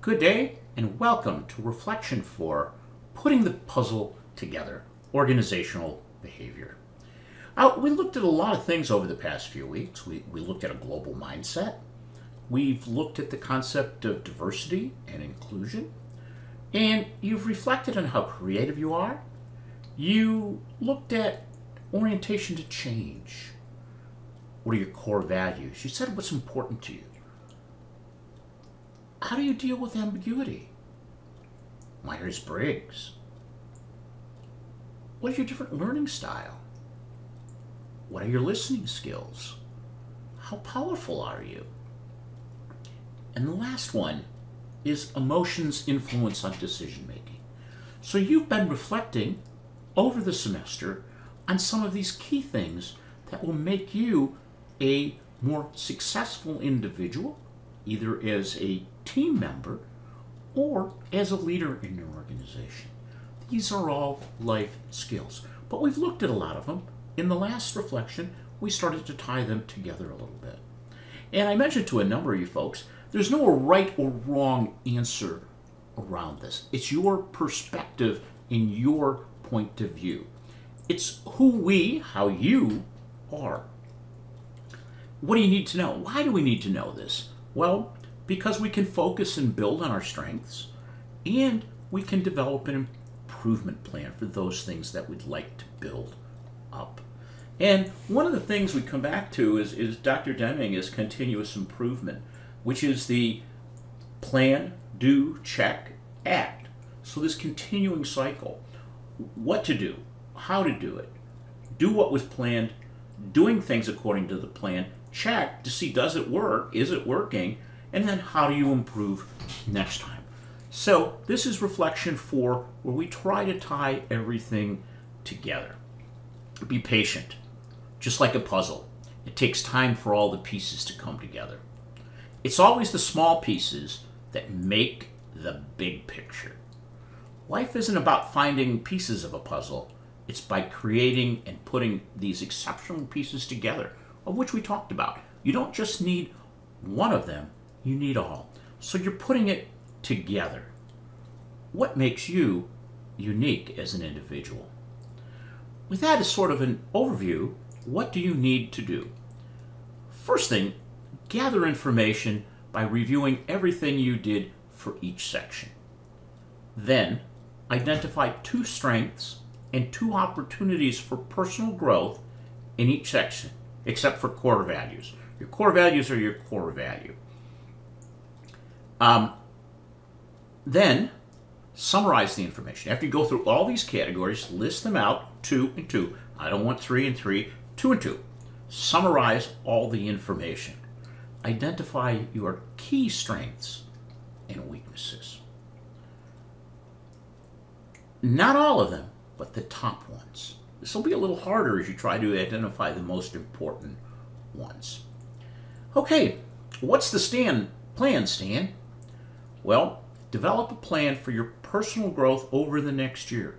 Good day and welcome to Reflection for Putting the Puzzle Together Organizational Behavior. Uh, we looked at a lot of things over the past few weeks. We, we looked at a global mindset. We've looked at the concept of diversity and inclusion. And you've reflected on how creative you are. You looked at orientation to change. What are your core values? You said what's important to you. How do you deal with ambiguity? Myers Briggs. What is your different learning style? What are your listening skills? How powerful are you? And the last one is emotions influence on decision making. So you've been reflecting over the semester on some of these key things that will make you a more successful individual, either as a team member or as a leader in your organization. These are all life skills, but we've looked at a lot of them. In the last reflection, we started to tie them together a little bit. And I mentioned to a number of you folks, there's no right or wrong answer around this. It's your perspective in your point of view. It's who we, how you are. What do you need to know? Why do we need to know this? Well, because we can focus and build on our strengths, and we can develop an improvement plan for those things that we'd like to build up. And one of the things we come back to is, is Dr. Deming is continuous improvement, which is the plan, do, check, act. So this continuing cycle, what to do, how to do it, do what was planned, doing things according to the plan, check to see does it work, is it working, and then how do you improve next time. So this is reflection four where we try to tie everything together. Be patient, just like a puzzle. It takes time for all the pieces to come together. It's always the small pieces that make the big picture. Life isn't about finding pieces of a puzzle, it's by creating and putting these exceptional pieces together, of which we talked about. You don't just need one of them, you need all. So you're putting it together. What makes you unique as an individual? With that as sort of an overview, what do you need to do? First thing, gather information by reviewing everything you did for each section. Then, identify two strengths and two opportunities for personal growth in each section, except for core values. Your core values are your core value. Um, then, summarize the information. After you go through all these categories, list them out two and two. I don't want three and three, two and two. Summarize all the information. Identify your key strengths and weaknesses. Not all of them, but the top ones. This will be a little harder as you try to identify the most important ones. Okay, what's the stand plan, Stan? Well, develop a plan for your personal growth over the next year.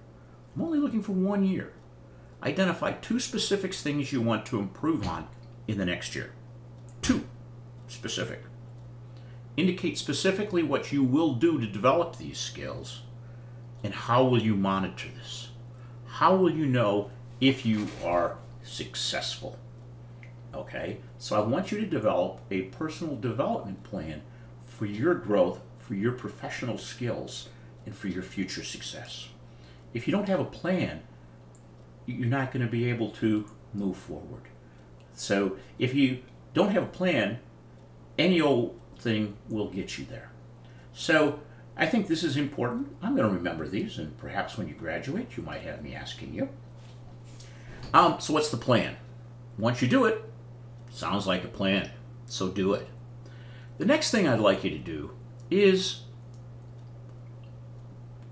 I'm only looking for one year. Identify two specific things you want to improve on in the next year. Two specific. Indicate specifically what you will do to develop these skills and how will you monitor this? How will you know if you are successful? Okay, so I want you to develop a personal development plan for your growth, for your professional skills, and for your future success. If you don't have a plan, you're not going to be able to move forward. So if you don't have a plan, any old thing will get you there. So I think this is important. I'm going to remember these, and perhaps when you graduate, you might have me asking you. Um, so, what's the plan? Once you do it, sounds like a plan, so do it. The next thing I'd like you to do is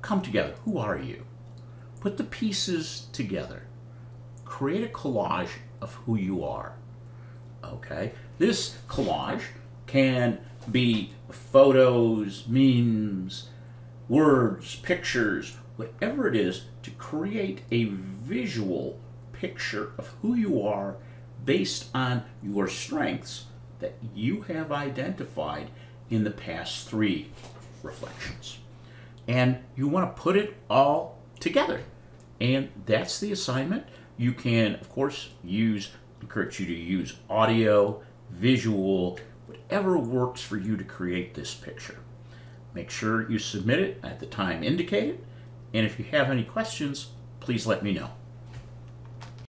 come together. Who are you? Put the pieces together. Create a collage of who you are. Okay? This collage can be photos, memes, words, pictures, whatever it is, to create a visual picture of who you are based on your strengths that you have identified in the past three reflections. And you want to put it all together. And that's the assignment. You can, of course, use, encourage you to use audio, visual, whatever works for you to create this picture. Make sure you submit it at the time indicated. And if you have any questions, please let me know.